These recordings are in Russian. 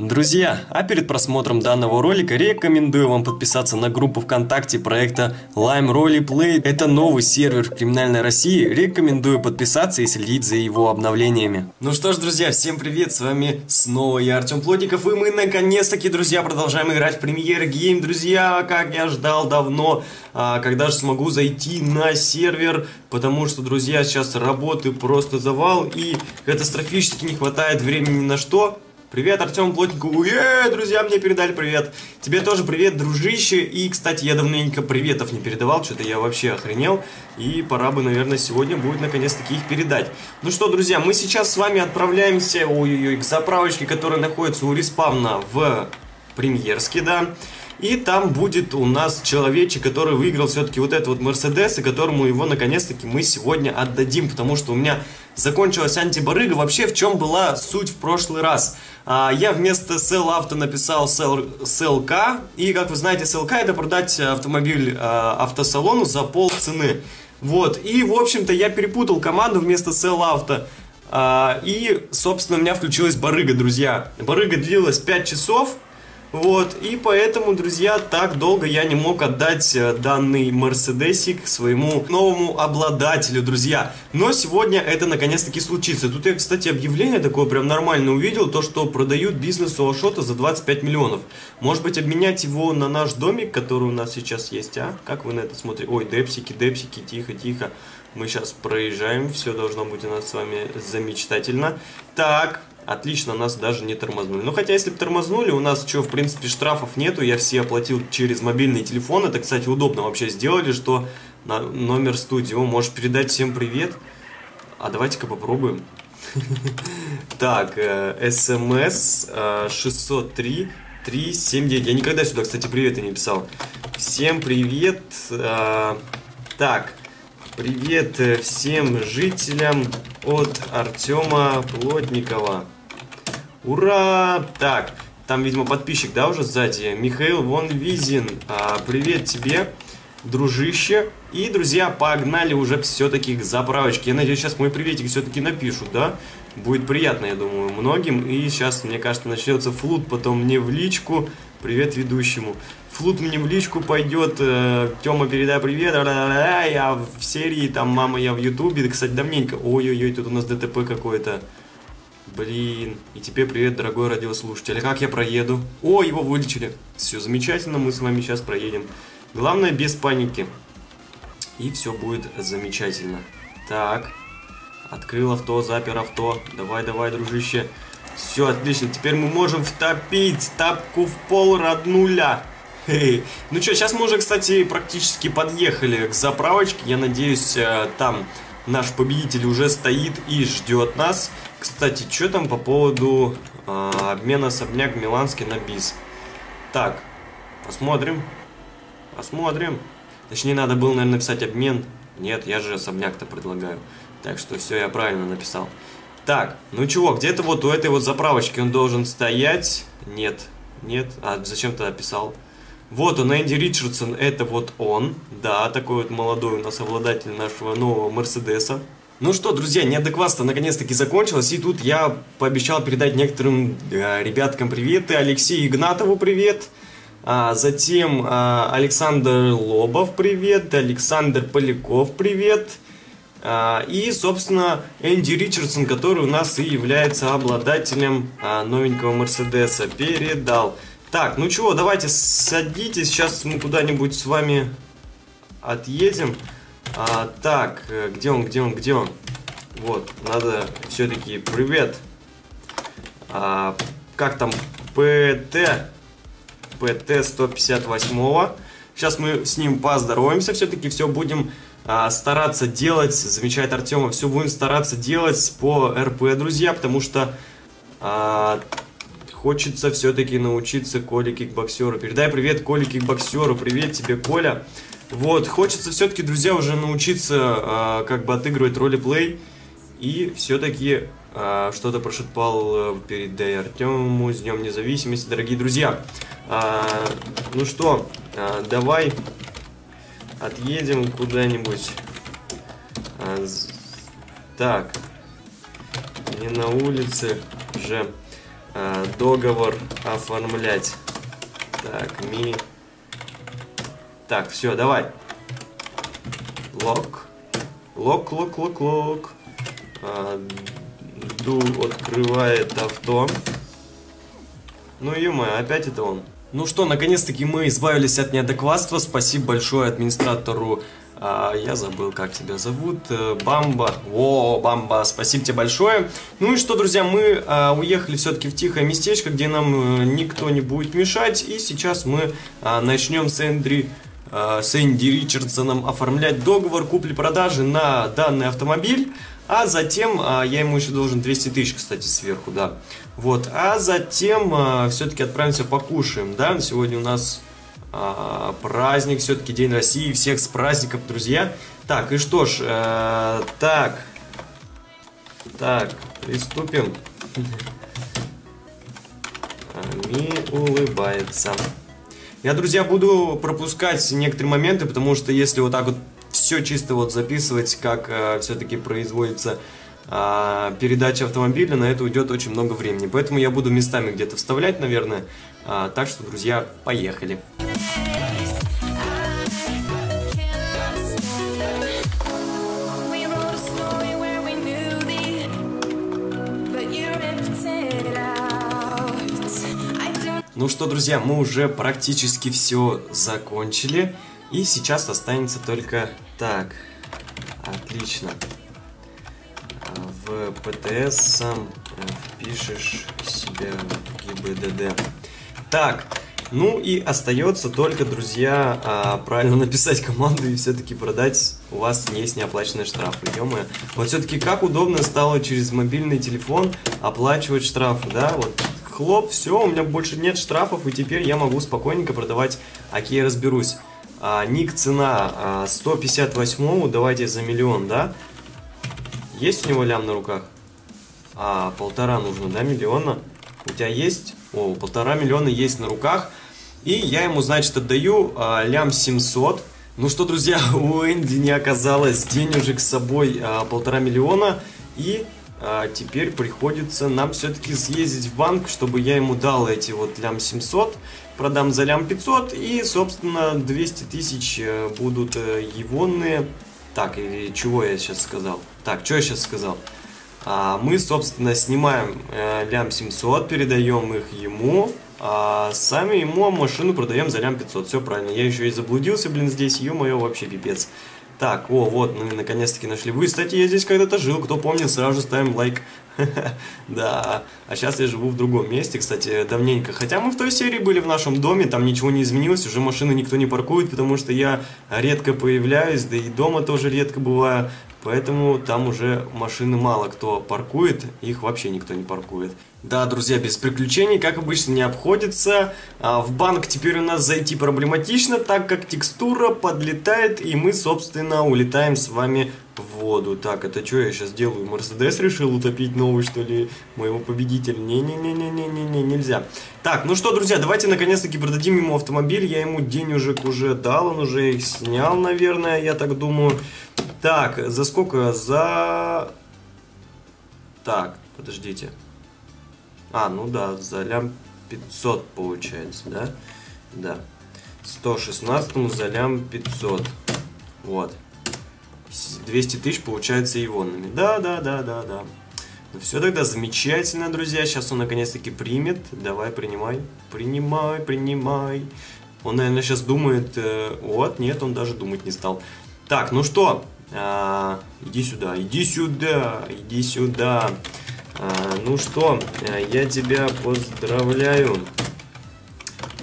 Друзья, а перед просмотром данного ролика рекомендую вам подписаться на группу ВКонтакте проекта Lime Roleplay. Это новый сервер в криминальной России. Рекомендую подписаться и следить за его обновлениями. Ну что ж, друзья, всем привет, с вами снова я, Артем Плотников, и мы наконец-таки, друзья, продолжаем играть в Premier Game. Друзья, как я ждал давно, а, когда же смогу зайти на сервер, потому что, друзья, сейчас работы просто завал, и катастрофически не хватает времени на что? Привет, Артем Плотникову. Е, друзья, мне передали привет. Тебе тоже привет, дружище. И, кстати, я давненько приветов не передавал, что-то я вообще охренел. И пора бы, наверное, сегодня будет наконец-таки их передать. Ну что, друзья, мы сейчас с вами отправляемся ой-ой-ой, к заправочке, которая находится у респавна в Премьерске, да. И там будет у нас человечек, который выиграл все-таки вот этот вот Мерседес, и которому его наконец-таки мы сегодня отдадим, потому что у меня закончилась антибарыга. Вообще, в чем была суть в прошлый раз? А, я вместо Sell Auto написал Sell, Sell K, и, как вы знаете, Sell K это продать автомобиль а, автосалону за пол цены. Вот, и, в общем-то, я перепутал команду вместо Sell Auto. А, и, собственно, у меня включилась барыга, друзья. Барыга длилась 5 часов, вот, и поэтому, друзья, так долго я не мог отдать э, данный Мерседесик своему новому обладателю, друзья. Но сегодня это наконец-таки случится. Тут я, кстати, объявление такое прям нормально увидел, то, что продают бизнес у Ашота за 25 миллионов. Может быть, обменять его на наш домик, который у нас сейчас есть, а? Как вы на это смотрите? Ой, депсики, депсики, тихо, тихо. Мы сейчас проезжаем, все должно быть у нас с вами замечательно. Так, Отлично, нас даже не тормознули. Ну, хотя, если бы тормознули, у нас что, в принципе, штрафов нету. Я все оплатил через мобильный телефон. Это, кстати, удобно вообще сделали, что на номер студии. О, можешь передать всем привет. А давайте-ка попробуем. Так, смс 603 379. Я никогда сюда, кстати, привет и не писал. Всем привет. Э, так, Привет э, всем жителям от Артема Плотникова. Ура! Так, там, видимо, подписчик, да, уже сзади. Михаил Вон Визин. А, привет тебе, дружище. И, друзья, погнали уже все-таки к заправочке. Я надеюсь, сейчас мой приветик все-таки напишут, да? Будет приятно, я думаю, многим. И сейчас, мне кажется, начнется флут потом мне в личку. Привет ведущему. Флут мне в личку пойдет. Э, Тёма, передай привет. Я в серии, там, мама, я в ютубе. Кстати, давненько. Ой-ой-ой, тут у нас ДТП какое-то. Блин. И тебе привет, дорогой радиослушатель. А как я проеду? О, его вылечили. Все замечательно, мы с вами сейчас проедем. Главное, без паники. И все будет замечательно. Так. Открыл авто, запер авто. Давай, давай, дружище. Все, отлично. Теперь мы можем втопить тапку в пол роднуля. Ну что, сейчас мы уже, кстати, практически подъехали к заправочке. Я надеюсь, э, там наш победитель уже стоит и ждет нас. Кстати, что там по поводу э, обмена особняк Миланский на бис? Так, посмотрим. Посмотрим. Точнее, надо было, наверное, написать обмен. Нет, я же особняк-то предлагаю. Так что все, я правильно написал. Так, ну чего, где-то вот у этой вот заправочки он должен стоять. Нет, нет. А зачем ты описал? Вот он, Энди Ричардсон, это вот он. Да, такой вот молодой у нас обладатель нашего нового Мерседеса. Ну что, друзья, неадекватство наконец-таки закончилось, и тут я пообещал передать некоторым э, ребяткам приветы. Алексею Игнатову привет, а, затем а, Александр Лобов привет, Александр Поляков привет, а, и, собственно, Энди Ричардсон, который у нас и является обладателем а, новенького Мерседеса, передал. Так, ну чего, давайте садитесь, сейчас мы куда-нибудь с вами отъедем. А, так, э, где он, где он, где он? Вот, надо все-таки привет. А, как там? ПТ. ПТ 158. Сейчас мы с ним поздороваемся, все-таки все будем а, стараться делать, замечает Артема, все будем стараться делать по РП, друзья, потому что а, хочется все-таки научиться Коле Кикбоксеру. Передай привет Коле Кикбоксеру, привет тебе, Коля. Вот, хочется все-таки, друзья, уже научиться а, как бы отыгрывать ролеплей и все-таки а, что-то прошептал э, Артему с Днем Независимости, дорогие друзья. А, ну что, а, давай отъедем куда-нибудь. А, так, не на улице же. Э, договор оформлять. Так, ми... Так, все, давай. Лок. Лок, лок, лок, лок. А, Ду открывает авто. Ну, ё опять это он. Ну что, наконец-таки мы избавились от неадекватства. Спасибо большое администратору. А, я забыл, как тебя зовут. Э, Бамба. О, Бамба, спасибо тебе большое. Ну и что, друзья, мы а, уехали все-таки в тихое местечко, где нам э, никто не будет мешать. И сейчас мы начнем с Эндри с Энди Ричардсоном оформлять договор купли-продажи на данный автомобиль. А затем, я ему еще должен 200 тысяч, кстати, сверху, да. Вот, а затем все-таки отправимся покушаем, да. Сегодня у нас а, праздник, все-таки День России. Всех с праздником, друзья. Так, и что ж, э, так. Так, приступим. Ми улыбается. Я, друзья, буду пропускать некоторые моменты, потому что если вот так вот все чисто вот записывать, как э, все-таки производится э, передача автомобиля, на это уйдет очень много времени. Поэтому я буду местами где-то вставлять, наверное. Э, так что, друзья, поехали. Ну что, друзья, мы уже практически все закончили. И сейчас останется только... Так, отлично. В ПТС сам э, впишешь себе в ГИБДД. Так, ну и остается только, друзья, а, правильно написать команду и все-таки продать у вас есть неоплаченные штрафы. ё Вот все-таки как удобно стало через мобильный телефон оплачивать штрафы, да? Вот хлоп, все, у меня больше нет штрафов, и теперь я могу спокойненько продавать, окей, разберусь. А, ник цена а, 158 давайте за миллион, да? Есть у него лям на руках? А, полтора нужно, да, миллиона? У тебя есть? О, полтора миллиона есть на руках. И я ему, значит, отдаю а, лям 700. Ну что, друзья, у Энди не оказалось денежек с собой а, полтора миллиона. И а теперь приходится нам все-таки съездить в банк, чтобы я ему дал эти вот лям 700, продам за лям 500 и, собственно, 200 тысяч э, будут э, егонные. Так, или чего я сейчас сказал? Так, что я сейчас сказал? А, мы, собственно, снимаем э, лям 700, передаем их ему, а сами ему машину продаем за лям 500. Все правильно, я еще и заблудился, блин, здесь, ё-моё, вообще пипец. Так, о, вот, мы наконец-таки нашли. Вы, кстати, я здесь когда-то жил, кто помнит, сразу ставим лайк. Да, а сейчас я живу в другом месте, кстати, давненько. Хотя мы в той серии были в нашем доме, там ничего не изменилось, уже машины никто не паркует, потому что я редко появляюсь, да и дома тоже редко бываю. Поэтому там уже машины мало кто паркует, их вообще никто не паркует. Да, друзья, без приключений, как обычно, не обходится. А в банк теперь у нас зайти проблематично, так как текстура подлетает, и мы, собственно, улетаем с вами в воду. Так, это что я сейчас делаю? Мерседес решил утопить новый, что ли, моего победителя? Не-не-не-не-не-не, нельзя. Так, ну что, друзья, давайте наконец-таки продадим ему автомобиль. Я ему денежек уже дал, он уже их снял, наверное, я так думаю. Так, за сколько? За... Так, подождите. А, ну да, за лям 500 получается, да? Да. 116 за лям 500. Вот. 200 тысяч получается ивонными. Да, да, да, да, да. Ну все тогда замечательно, друзья. Сейчас он наконец-таки примет. Давай, принимай. Принимай, принимай. Он, наверное, сейчас думает... Э, вот, нет, он даже думать не стал. Так, ну что? А, иди сюда, иди сюда, иди сюда. А, ну что, э, я тебя поздравляю.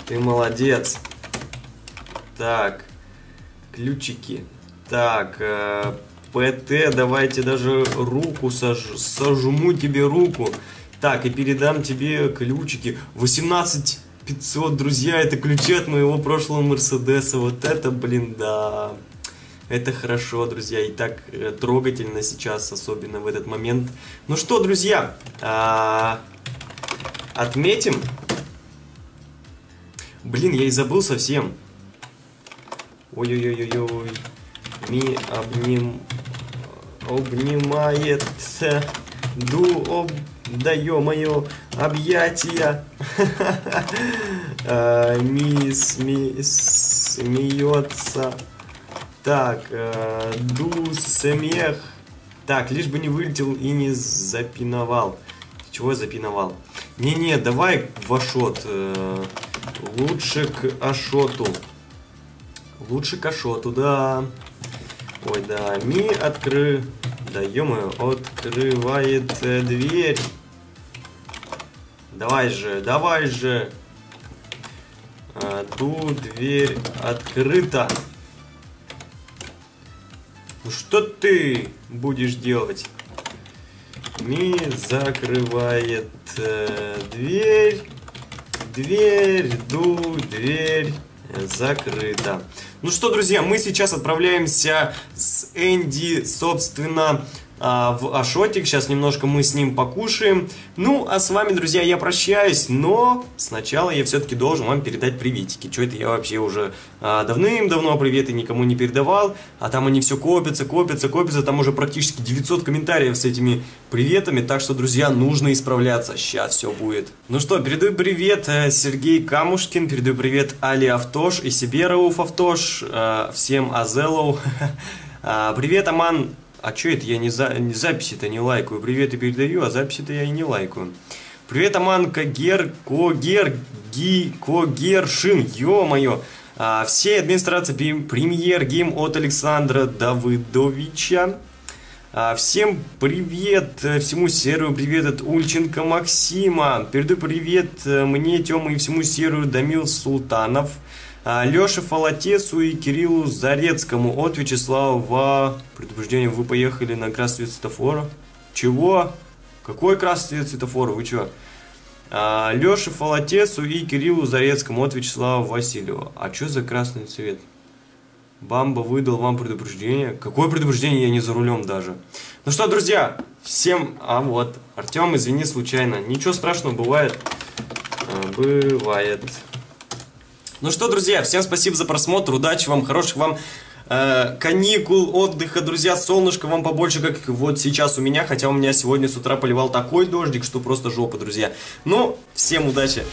Ты молодец. Так, ключики. Так, э, ПТ, давайте даже руку сож... сожму тебе руку. Так, и передам тебе ключики. 18 500, друзья, это ключи от моего прошлого Мерседеса. Вот это, блин, да. Это хорошо, друзья, и так э, трогательно сейчас, особенно в этот момент. Ну что, друзья, а, отметим. Блин, я и забыл совсем. Ой-ой-ой-ой-ой. Ми обним... обнимает... Ду об... Да ё-моё, объятия. Э, ми, смеется. Так, э, ду, смех. Так, лишь бы не вылетел и не запиновал. Чего запиновал? Не-не, давай в Ашот. Э, лучше к Ашоту. Лучше к Ашоту, да. Ой, да. Ми откры... Да, ё открывает э, дверь. Давай же, давай же. Ту дверь открыта. Ну что ты будешь делать? Ми закрывает э, дверь. Дверь, ду, дверь закрыта. Ну что, друзья, мы сейчас отправляемся с Энди, собственно, а, в Ашотик. Сейчас немножко мы с ним покушаем. Ну, а с вами, друзья, я прощаюсь, но сначала я все-таки должен вам передать приветики. Что это я вообще уже а, давным-давно приветы никому не передавал, а там они все копятся, копятся, копятся. Там уже практически 900 комментариев с этими приветами, так что, друзья, нужно исправляться. Сейчас все будет. Ну что, передаю привет э, Сергей Камушкин, передаю привет Али Автош и себе Рауф Автош, э, всем Азелоу. А, привет, Аман а что это я не, за, записи-то не лайкаю? Привет и передаю, а записи-то я и не лайкаю. Привет, Аман Кагер, Когер, Ги, Когершин, ё-моё. А, все администрации Premier Game от Александра Давыдовича. А, всем привет, э, всему серверу привет от Ульченко Максима. Передаю привет э, мне, Тёма, и всему серверу Дамил Султанов. А, Леше Фалатесу и Кириллу Зарецкому от Вячеслава. Предупреждение, вы поехали на красный цвет светофора. Чего? Какой красный цвет светофора? Вы чё? А, Леше Фалатесу и Кириллу Зарецкому от Вячеслава Васильева. А что за красный цвет? Бамба выдал вам предупреждение. Какое предупреждение? Я не за рулем даже. Ну что, друзья, всем... А вот, Артем, извини, случайно. Ничего страшного, бывает. А, бывает. Ну что, друзья, всем спасибо за просмотр, удачи вам, хороших вам э, каникул, отдыха, друзья, солнышко вам побольше, как вот сейчас у меня, хотя у меня сегодня с утра поливал такой дождик, что просто жопа, друзья. Ну, всем удачи!